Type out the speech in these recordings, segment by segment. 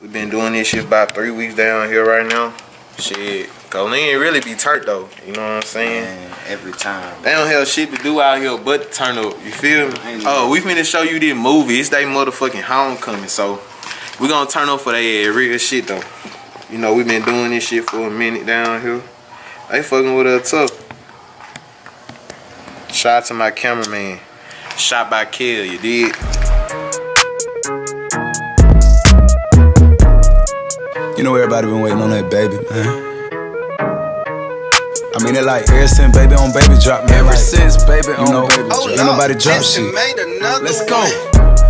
We've been doing this shit about three weeks down here right now. Shit, Co-Lin really be turned though. You know what I'm saying? Man, every time. They don't have shit to do out here but turn up. You feel me? Oh, we finna show you this movie. It's they motherfucking homecoming. So we gonna turn up for that real shit though. You know we been doing this shit for a minute down here. They fucking with us tough. Shout out to my cameraman. Shot by Kell, you did. You know everybody been waiting on that baby, man. I mean, it like ever since baby on baby drop, man. Ever like, since baby you on know, baby ain't drop. nobody drop shit. Let's go. one.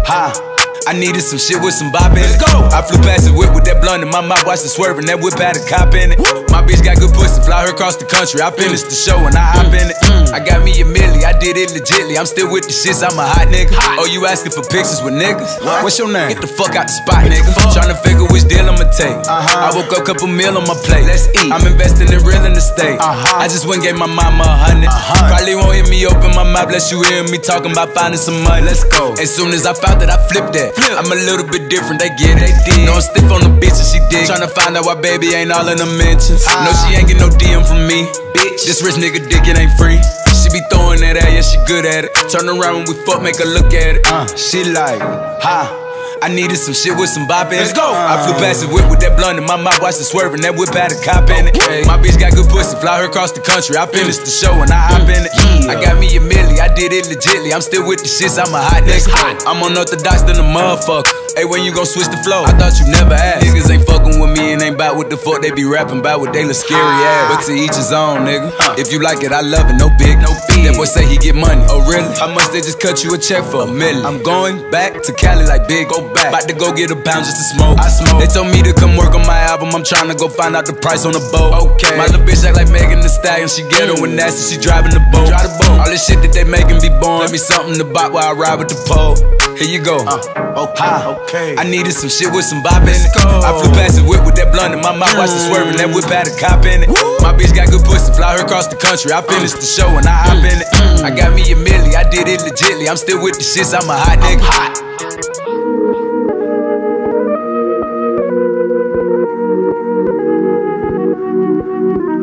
Ha. I needed some shit with some bop in it. Let's go. I flew past the whip with that blunt in my mouth, watched it swerving. That whip had a cop in it. My bitch got good pussy, fly her across the country. I finished the show and I hop in it. Mm, mm. I got me a milli, I did it legitly. I'm still with the shits, I'm a hot nigga. Oh, you asking for pictures with niggas? What? What's your name? Get the fuck out the spot, nigga. Tryna figure which deal I'ma take. Uh-huh. I woke up, couple meal on my plate. Let's eat. I'm investing in real estate. Uh-huh. I just went and gave my mama a hundred. Uh-huh. Probably won't hear me open my mouth, bless you hear me talking about finding some money. Let's go. As soon as I found that, I flipped that. I'm a little bit different, they get it. No, I'm stiff on the bitch and she dig. Tryna find out why baby ain't all in the mentions. No, she ain't get no DM from me. Bitch, this rich nigga dick, it ain't free. She be throwing that at, yeah, she good at it. Turn around when we fuck, make her look at it. Uh, she like, ha. I needed some shit with some bop in. Let's go. I flew past the whip with that blunt in my mouth, watched it swerving. That whip had a cop in it. My bitch got good pussy, fly her across the country. I finished the show and I hop in it. I got me a milli, I did it legitly. I'm still with the shits, I'm a hot nigga. I'm unorthodox than a motherfucker. Hey, when you gon' switch the flow? I thought you never asked. Niggas ain't fucking with me and ain't bout what the fuck they be rapping about what they look scary ass. But to each his own, nigga. If you like it, I love it, no big, no big. That boy say he get money. Oh really? How much they just cut you a check for? A million. I'm going back to Cali like big, go back. About to go get a pound just to smoke. I smoke. They told me to come work on my album. I'm trying to go find out the price on the boat. Okay. My little bitch act like Megan Thee Stallion. She ghetto and nasty. She driving the boat. Drive the boat. All this shit that they making be born. Let me something to buy while I ride with the pole. Here you go. Uh, okay, okay. I needed some shit with some bop in it. I flew past whip with that in my mouth, watched it swerving. That whip had a cop in it. My bitch got good pussy, fly her across the country. I finished the show and I hop in it. Mm. I got me a milli, I did it legitly. I'm still with the shits, I'm a hot nigga. Hot.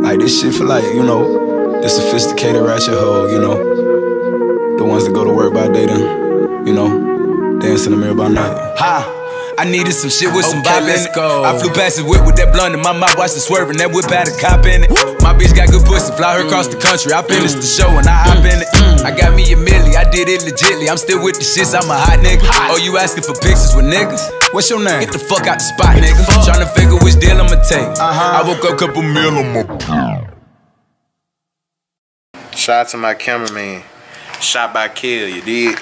Like this shit for like, you know, the sophisticated ratchet hoe, you know. The ones that go to work by day then, you know, dance in the mirror by night. Ha! I needed some shit with oh, some Okay, bop let's go. I flew past the whip with that blunt in my mouth, watched it swerving. That whip had a cop in it. My bitch got good pussy, fly her across the country. I finished the show and I hop mm. in it. Mm. I got me a milli, I did it legitly. I'm still with the shits, I'm a hot nigga. Oh, you asking for pictures with niggas? What's your name? Get the fuck out the spot, nigga. Tryna figure which deal I'ma take. Uh-huh. I woke up, a couple meal on my Shout out to my cameraman. Shot by Kell, you did.